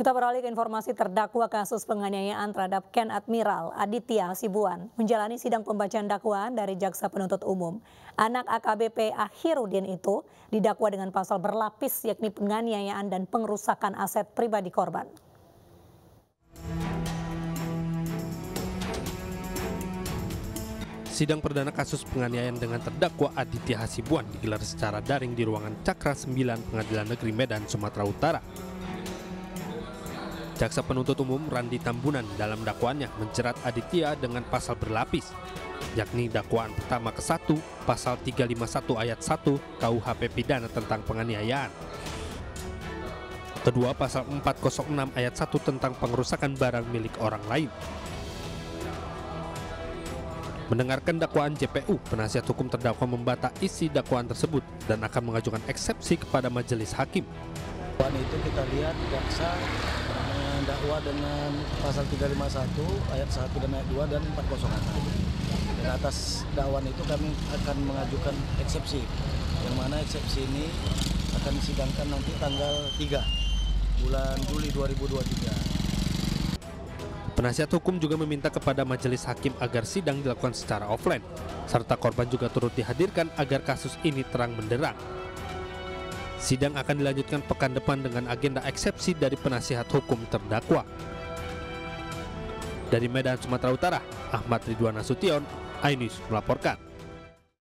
Kita beralih ke informasi terdakwa kasus penganiayaan terhadap Ken Admiral Aditya Sibuan menjalani sidang pembacaan dakwaan dari Jaksa Penuntut Umum. Anak AKBP Akhirudin itu didakwa dengan pasal berlapis yakni penganiayaan dan pengerusakan aset pribadi korban. Sidang perdana kasus penganiayaan dengan terdakwa Aditya Hasibuan digelar secara daring di ruangan Cakra 9 Pengadilan Negeri Medan, Sumatera Utara. Jaksa penuntut umum Randi Tambunan dalam dakwaannya menjerat Aditya dengan pasal berlapis, yakni dakwaan pertama ke satu pasal 351 ayat 1 KUHP pidana tentang penganiayaan. Kedua pasal 406 ayat 1 tentang pengerusakan barang milik orang lain. Mendengarkan dakwaan JPU, penasihat hukum terdakwa membantah isi dakwaan tersebut dan akan mengajukan eksepsi kepada majelis hakim. Dakwaan itu kita lihat jaksa mendakwa dengan pasal 351 ayat 1 dan ayat 2 dan 406. Dan atas dakwaan itu kami akan mengajukan eksepsi. Yang mana eksepsi ini akan disidangkan nanti tanggal 3 bulan Juli 2023. Penasihat hukum juga meminta kepada majelis hakim agar sidang dilakukan secara offline, serta korban juga turut dihadirkan agar kasus ini terang benderang. Sidang akan dilanjutkan pekan depan dengan agenda eksepsi dari penasihat hukum terdakwa. Dari Medan, Sumatera Utara, Ahmad Ridwan Nasution, Ainus melaporkan.